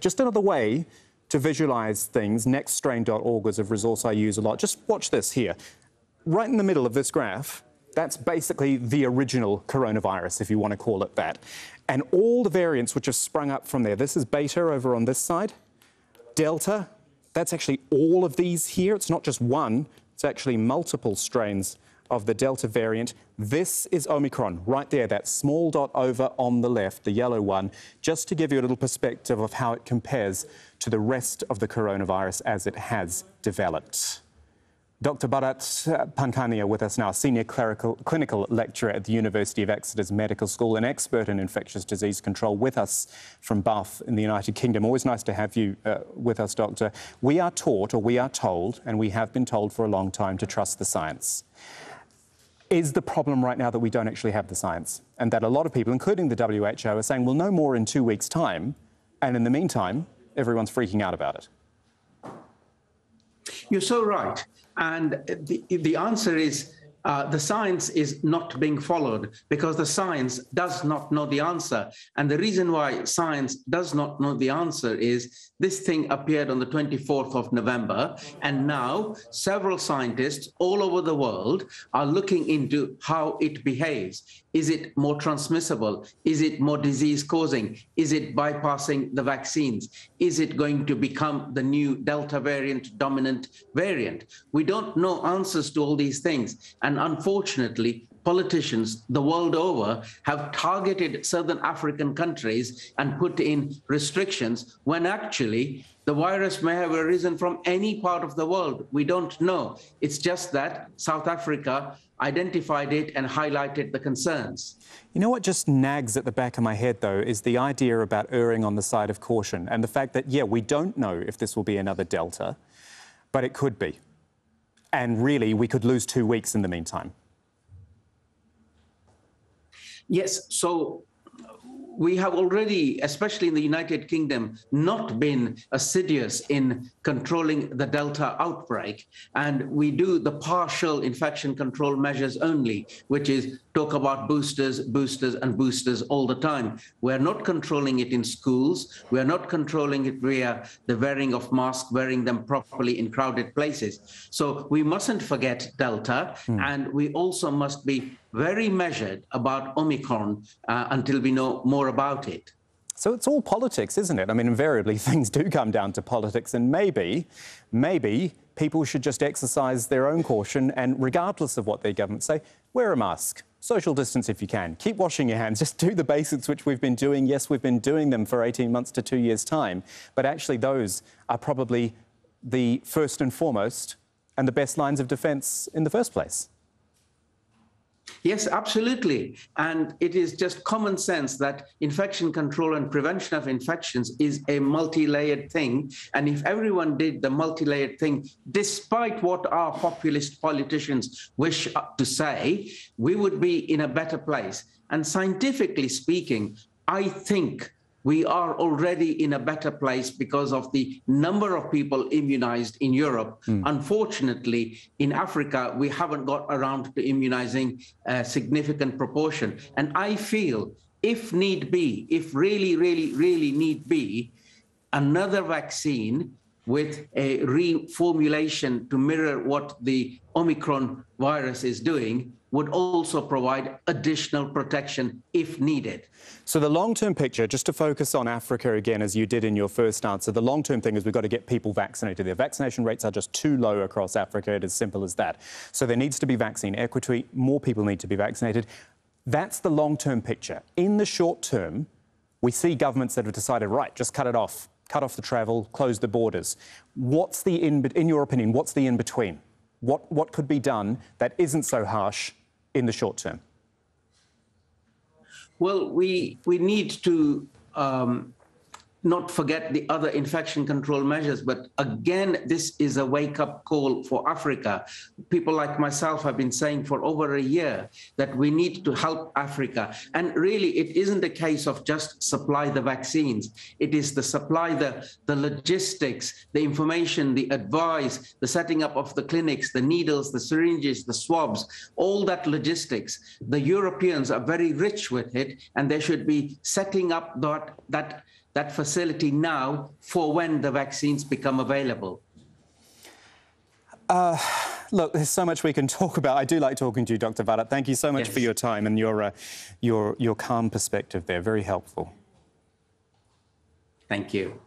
Just another way to visualize things, nextstrain.org is a resource I use a lot. Just watch this here. Right in the middle of this graph, that's basically the original coronavirus, if you want to call it that. And all the variants which have sprung up from there. This is beta over on this side. Delta, that's actually all of these here. It's not just one, it's actually multiple strains of the Delta variant. This is Omicron, right there, that small dot over on the left, the yellow one, just to give you a little perspective of how it compares to the rest of the coronavirus as it has developed. Dr. Bharat Pankhania with us now, senior clerical, clinical lecturer at the University of Exeter's Medical School, an expert in infectious disease control with us from Bath in the United Kingdom. Always nice to have you uh, with us, Doctor. We are taught, or we are told, and we have been told for a long time, to trust the science. Is the problem right now that we don't actually have the science? And that a lot of people, including the WHO, are saying we'll know more in two weeks' time, and in the meantime, everyone's freaking out about it? You're so right. And the, the answer is uh, the science is not being followed because the science does not know the answer. And the reason why science does not know the answer is this thing appeared on the 24th of November. And now several scientists all over the world are looking into how it behaves. Is it more transmissible? Is it more disease causing? Is it bypassing the vaccines? Is it going to become the new Delta variant dominant variant? We don't know answers to all these things. And unfortunately, politicians the world over have targeted southern African countries and put in restrictions when actually the virus may have arisen from any part of the world. We don't know. It's just that South Africa identified it and highlighted the concerns. You know what just nags at the back of my head, though, is the idea about erring on the side of caution and the fact that, yeah, we don't know if this will be another Delta, but it could be. And really, we could lose two weeks in the meantime. Yes, so we have already, especially in the United Kingdom, not been assiduous in controlling the Delta outbreak. And we do the partial infection control measures only, which is talk about boosters, boosters, and boosters all the time. We're not controlling it in schools. We're not controlling it via the wearing of masks, wearing them properly in crowded places. So we mustn't forget Delta, mm. and we also must be very measured about Omicron uh, until we know more about it. So it's all politics, isn't it? I mean, invariably things do come down to politics, and maybe, maybe people should just exercise their own caution and, regardless of what their governments say, wear a mask. Social distance if you can. Keep washing your hands. Just do the basics which we've been doing. Yes, we've been doing them for 18 months to two years' time, but actually, those are probably the first and foremost and the best lines of defence in the first place. Yes, absolutely. And it is just common sense that infection control and prevention of infections is a multi layered thing. And if everyone did the multi layered thing, despite what our populist politicians wish to say, we would be in a better place. And scientifically speaking, I think we are already in a better place because of the number of people immunized in Europe. Mm. Unfortunately, in Africa, we haven't got around to immunizing a significant proportion. And I feel if need be, if really, really, really need be, another vaccine with a reformulation to mirror what the Omicron virus is doing would also provide additional protection if needed. So the long-term picture, just to focus on Africa again, as you did in your first answer, the long-term thing is we've got to get people vaccinated. Their vaccination rates are just too low across Africa. It is simple as that. So there needs to be vaccine equity. More people need to be vaccinated. That's the long-term picture. In the short term, we see governments that have decided, right, just cut it off, cut off the travel, close the borders. What's the in, in your opinion, what's the in between? What, what could be done that isn't so harsh in the short term? Well, we we need to um, not forget the other infection control measures. But again, this is a wake up call for Africa. People like myself have been saying for over a year that we need to help Africa. And really, it isn't a case of just supply the vaccines, it is the supply the, the logistics, the information, the advice, the setting up of the clinics, the needles, the syringes, the swabs, all that logistics. The Europeans are very rich with it, and they should be setting up that, that that facility now for when the vaccines become available? Look, there's so much we can talk about. I do like talking to you, Dr. Bharat. Thank you so much Yes. for your time and your, uh, your, your calm perspective there. Very helpful. Thank you.